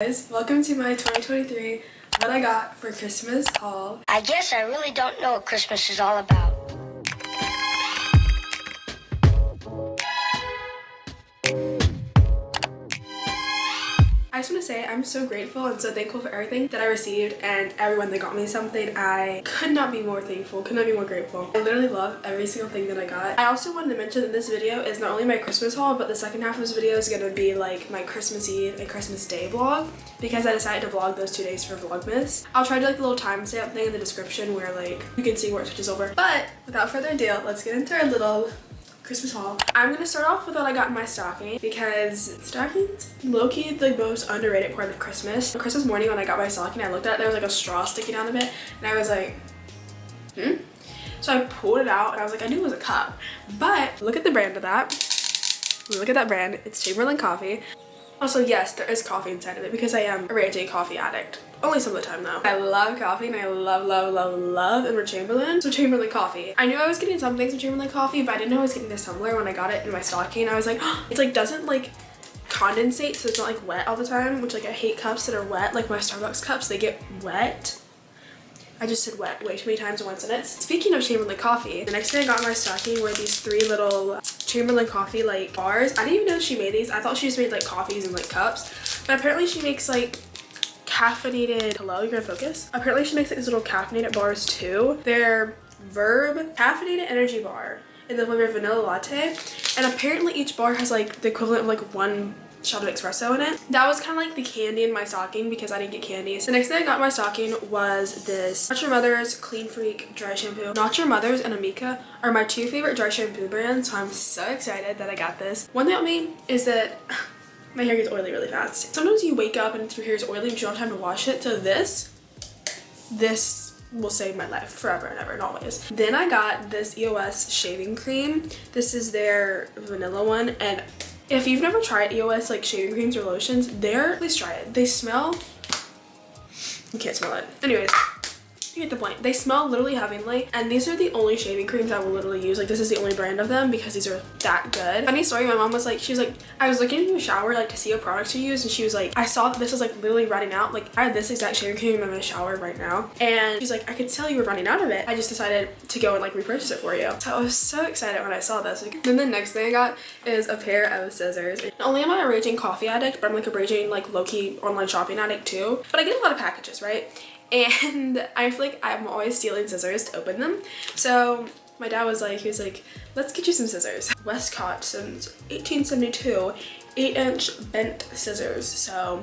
guys, welcome to my 2023 what I got for Christmas haul. I guess I really don't know what Christmas is all about. I just want to say I'm so grateful and so thankful for everything that I received and everyone that got me something. I could not be more thankful, could not be more grateful. I literally love every single thing that I got. I also wanted to mention that this video is not only my Christmas haul, but the second half of this video is going to be like my Christmas Eve and Christmas Day vlog because I decided to vlog those two days for Vlogmas. I'll try to like a little timestamp thing in the description where like you can see where it switches over. But without further ado, let's get into our little Christmas haul. I'm gonna start off with what I got in my stocking because stockings low-key the most underrated part of Christmas. Christmas morning when I got my stocking, I looked at it, there was like a straw sticking out of it and I was like, hmm? So I pulled it out and I was like, I knew it was a cup. But look at the brand of that. Look at that brand. It's Chamberlain Coffee. Also, yes, there is coffee inside of it because I am a raging coffee addict. Only some of the time though. I love coffee and I love, love, love, love Edward Chamberlain. So Chamberlain coffee. I knew I was getting some things from Chamberlain coffee, but I didn't know I was getting this tumbler when I got it in my stocking. I was like, oh, it's like doesn't like condensate so it's not like wet all the time, which like I hate cups that are wet. Like my Starbucks cups, they get wet. I just said wet way too many times in one sentence. Speaking of Chamberlain coffee, the next thing I got in my stocking were these three little Chamberlain coffee like bars. I didn't even know she made these. I thought she just made like coffees and like cups, but apparently she makes like caffeinated, hello, you're gonna focus? Apparently she makes these little caffeinated bars too. They're Verb caffeinated energy bar in the flavor of vanilla latte. And apparently each bar has like the equivalent of like one shot of espresso in it. That was kind of like the candy in my stocking because I didn't get candies. The next thing I got in my stocking was this Not Your Mother's Clean Freak Dry Shampoo. Not Your Mother's and Amika are my two favorite dry shampoo brands, so I'm so excited that I got this. One thing about me is that my hair gets oily really fast. Sometimes you wake up and your hair is oily but you don't have time to wash it. So this, this will save my life forever and ever and always. Then I got this EOS shaving cream. This is their vanilla one and if you've never tried EOS like shaving creams or lotions, they're, please try it. They smell, you can't smell it. Anyways, you get the point. They smell literally heavenly and these are the only shaving creams I will literally use. Like this is the only brand of them because these are that good. Funny story, my mom was like, she was like, I was looking in the shower like to see what products to use and she was like, I saw that this was like literally running out. Like I had this exact shaving cream in my shower right now and she's like, I could tell you were running out of it. I just decided to go and like repurchase it for you. So I was so excited when I saw this. Like, then the next thing I got is a pair of scissors. Not only am I a raging coffee addict, but I'm like a raging like low-key online shopping addict too. But I get a lot of packages, right? And I feel like I'm always stealing scissors to open them. So my dad was like, he was like, let's get you some scissors. Westcott since 1872, 8 inch bent scissors. So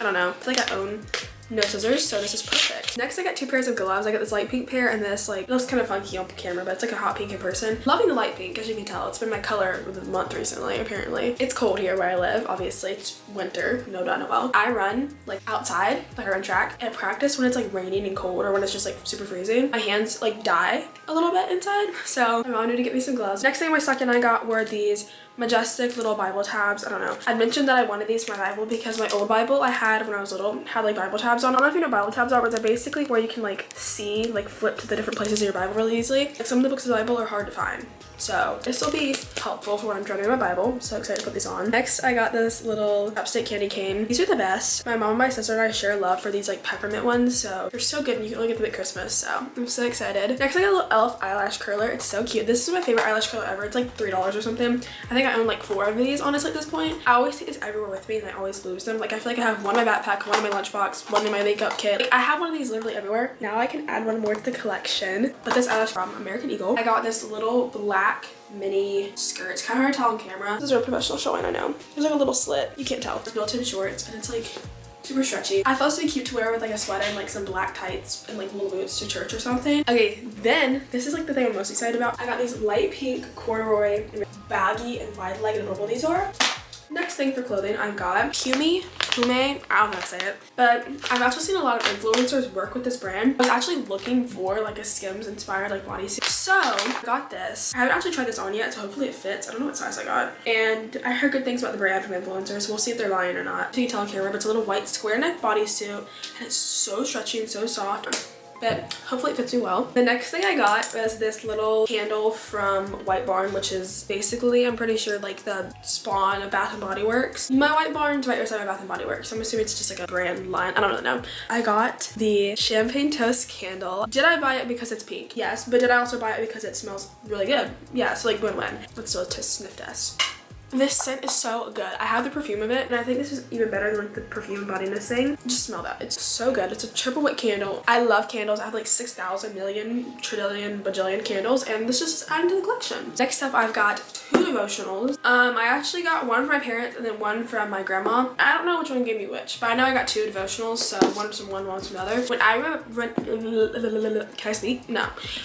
I don't know, I feel like I own no scissors, so this is perfect. Next, I got two pairs of gloves. I got this light pink pair and this like, looks kind of funky on camera, but it's like a hot pink in person. Loving the light pink, as you can tell. It's been my color of the month recently, apparently. It's cold here where I live. Obviously, it's winter, no doubt well. I run like outside, like I run track, and practice when it's like raining and cold or when it's just like super freezing. My hands like die a little bit inside, so mom knew to get me some gloves. Next thing my second I got were these majestic little Bible tabs. I don't know. I mentioned that I wanted these for my Bible because my old Bible I had when I was little had like Bible tabs on. I don't know if you know Bible tabs are, but they're basically where you can like see, like flip to the different places in your Bible really easily. Like some of the books of the Bible are hard to find. So this will be helpful for when I'm read my Bible. So excited to put these on. Next, I got this little chapstick candy cane. These are the best. My mom and my sister and I share love for these like peppermint ones. So they're so good and you can only get them at Christmas. So I'm so excited. Next, I got a little e.l.f. eyelash curler. It's so cute. This is my favorite eyelash curler ever. It's like $3 or something. I think I own like four of these honestly at this point. I always take this everywhere with me and I always lose them. Like I feel like I have one in my backpack, one in my lunchbox, one in my makeup kit. Like I have one of these literally everywhere. Now I can add one more to the collection. But this eyelash from American Eagle. I got this little black mini skirt. It's kind of hard to tell on camera. This is a professional showing, I know. There's like a little slit. You can't tell. It's built-in shorts and it's like super stretchy. I thought it would be cute to wear with like a sweater and like some black tights and like little boots to church or something. Okay, then this is like the thing I'm most excited about. I got these light pink corduroy baggy and wide legged purple these are. Next thing for clothing, I got Kumi, Kume, I don't know how to say it, but I've actually seen a lot of influencers work with this brand. I was actually looking for like a Skims inspired like bodysuit. So I got this. I haven't actually tried this on yet, so hopefully it fits. I don't know what size I got. And I heard good things about the brand from influencers. We'll see if they're lying or not. So you can tell on camera, but it's a little white square neck bodysuit and it's so stretchy and so soft. But hopefully it fits me well. The next thing I got was this little candle from White Barn, which is basically, I'm pretty sure, like the spawn of Bath & Body Works. My White Barn's right beside my Bath & Body Works, so I'm assuming it's just like a brand line. I don't really know. I got the Champagne Toast candle. Did I buy it because it's pink? Yes, but did I also buy it because it smells really good? Yeah, so like win-win. Let's do a sniff test. This scent is so good. I have the perfume of it and I think this is even better than like the perfume body thing. Just smell that. It's so good. It's a triple wick candle. I love candles. I have like 6,000 million, trillion, bajillion candles and this is just adding to the collection. Next up I've got two devotionals. Um, I actually got one from my parents and then one from my grandma. I don't know which one gave me which, but I know I got two devotionals, so one from one, one from another. When I read, can I speak? No.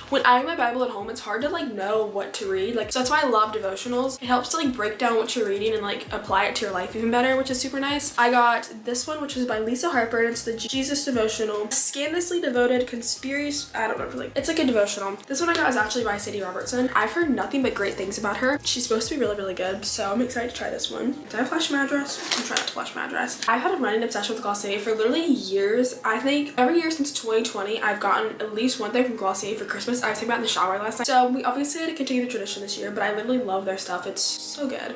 When I read my Bible at home, it's hard to like know what to read. Like, so that's why I love devotionals. It helps to like break down what you're reading and like apply it to your life even better, which is super nice. I got this one, which was by Lisa Harper, and it's the Jesus devotional. Scandalously devoted conspiracy, I don't know, like, it's like a devotional. This one I got is actually by Sadie Robertson. I've heard nothing but great things about her. She's supposed to be really, really good, so I'm excited to try this one. Did I flash my address? I'm trying to flash my address. I've had a running obsession with Glossier for literally years. I think every year since 2020, I've gotten at least one thing from Glossier for Christmas. I was thinking about in the shower last night. So we obviously had to continue the tradition this year, but I literally love their stuff. It's so good.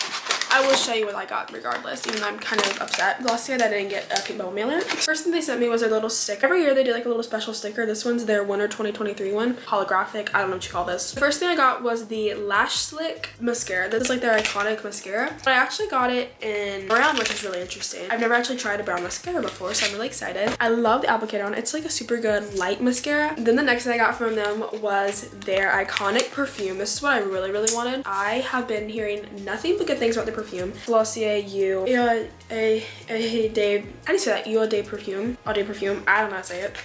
I will show you what I got regardless, even though I'm kind of upset Glossier that I didn't get a pink bubble mailer. First thing they sent me was a little sticker. Every year they do like a little special sticker. This one's their winter 2023 one. Holographic. I don't know what you call this. The first thing I got was the Lash Slick mascara. This is like their iconic mascara. But I actually got it in brown, which is really interesting. I've never actually tried a brown mascara before, so I'm really excited. I love the applicator on it. It's like a super good light mascara. Then the next thing I got from them was their iconic perfume. This is what I really, really wanted. I have been hearing nothing but good things about the perfume. Glossier You a day how do you say that? Eau de perfume. Eau de perfume. I don't know how to say it.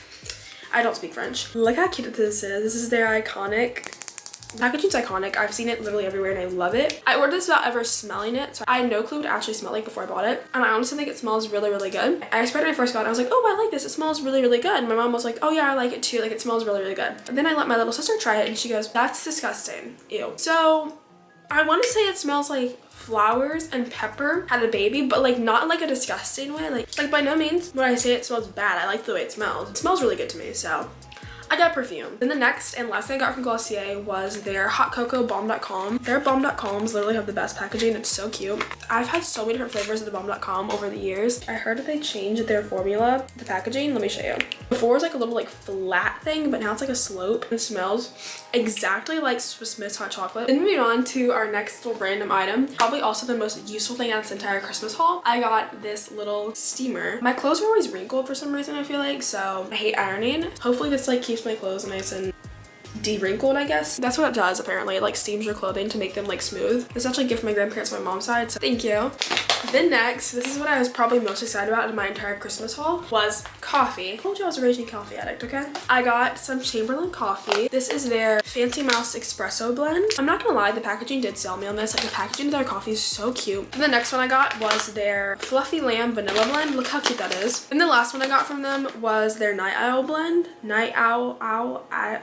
I don't speak French. Look how cute this is. This is their iconic packaging's iconic. I've seen it literally everywhere and I love it. I ordered this without ever smelling it, so I had no clue what it actually smelled like before I bought it. And I honestly think it smells really, really good. I sprayed it when I first got it. I was like, oh, I like this. It smells really, really good. And my mom was like, oh yeah, I like it too. Like it smells really, really good. And then I let my little sister try it and she goes, that's disgusting. Ew. So I want to say it smells like flowers and pepper had a baby but like not like a disgusting way. Like like by no means when I say it smells bad. I like the way it smells. It smells really good to me so I got perfume. Then the next and last thing I got from Glossier was their Hot Cocoa Balm Dotcom. Their Balm Dotcoms literally have the best packaging. It's so cute. I've had so many different flavors of the Balm Dotcom over the years. I heard that they changed their formula, the packaging. Let me show you. Before it was like a little like flat thing, but now it's like a slope. It smells exactly like Swiss Miss hot chocolate. Then moving on to our next little random item, probably also the most useful thing of this entire Christmas haul. I got this little steamer. My clothes were always wrinkled for some reason, I feel like, so I hate ironing. Hopefully this like keeps my clothes nice and de-wrinkled, I guess. That's what it does, apparently. It like steams your clothing to make them like smooth. It's actually a gift from my grandparents on my mom's side, so thank you. Then next, this is what I was probably most excited about in my entire Christmas haul, was coffee. I told you I was a raging coffee addict, okay? I got some Chamberlain coffee. This is their Fancy Mouse Espresso blend. I'm not gonna lie, the packaging did sell me on this. Like the packaging of their coffee is so cute. And the next one I got was their Fluffy Lamb Vanilla Blend. Look how cute that is. And the last one I got from them was their Night Owl Blend. Night Owl, Owl, Owl.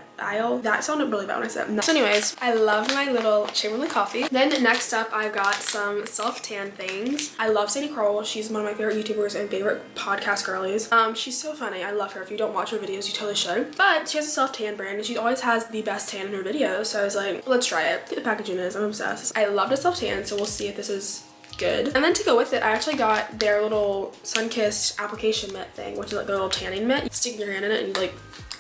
That sounded really bad when I said. So anyways, I love my little Chamberlain coffee. Then next up, I've got some self-tan things. I love Sadie Crowell. She's one of my favorite YouTubers and favorite podcast girlies. Um, she's so funny. I love her. If you don't watch her videos, you totally should. But she has a self-tan brand and she always has the best tan in her videos. So I was like, let's try it. The packaging is. I'm obsessed. I love the self-tan, so we'll see if this is good. And then to go with it, I actually got their little Sunkissed application mitt thing, which is like a little tanning mitt. You stick your hand in it and you like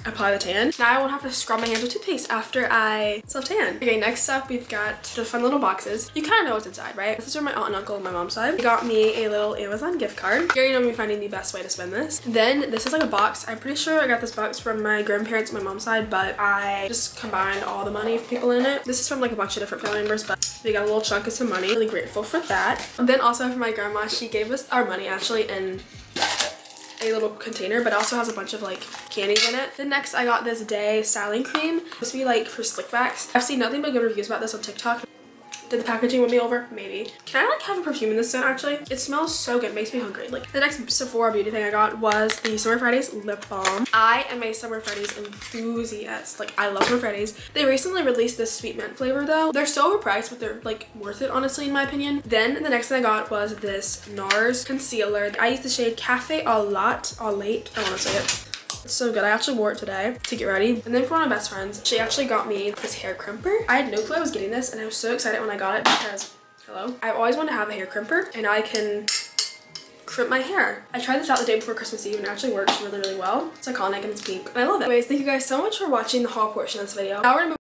apply the tan. Now I won't have to scrub my hands with toothpaste after I self-tan. Okay, next up we've got the fun little boxes. You kind of know what's inside, right? This is from my aunt and uncle on my mom's side. They got me a little Amazon gift card. Here you know me finding the best way to spend this. Then this is like a box. I'm pretty sure I got this box from my grandparents on my mom's side, but I just combined all the money of people in it. This is from like a bunch of different family members, but we got a little chunk of some money. Really grateful for that. And then also for my grandma, she gave us our money actually in a little container, but also has a bunch of like candies in it. Then next I got this day styling cream. This be like for slickbacks. I've seen nothing but good reviews about this on TikTok. Did the packaging win me over? Maybe. Can I like have a perfume in this scent actually? It smells so good. Makes me hungry. Like the next Sephora beauty thing I got was the Summer Fridays lip balm. I am a Summer Fridays enthusiast. Like I love Summer Fridays. They recently released this sweet mint flavor though. They're so overpriced but they're like worth it honestly in my opinion. Then the next thing I got was this NARS concealer. I use the shade Cafe A Lot, Au Late, I want to say it It's so good. I actually wore it today to get ready. And then for one of my best friends, she actually got me this hair crimper. I had no clue I was getting this and I was so excited when I got it because, hello, I've always wanted to have a hair crimper and I can crimp my hair. I tried this out the day before Christmas Eve and it actually works really, really well. It's iconic and it's pink and I love it. Anyways, thank you guys so much for watching the haul portion of this video. Now we're gonna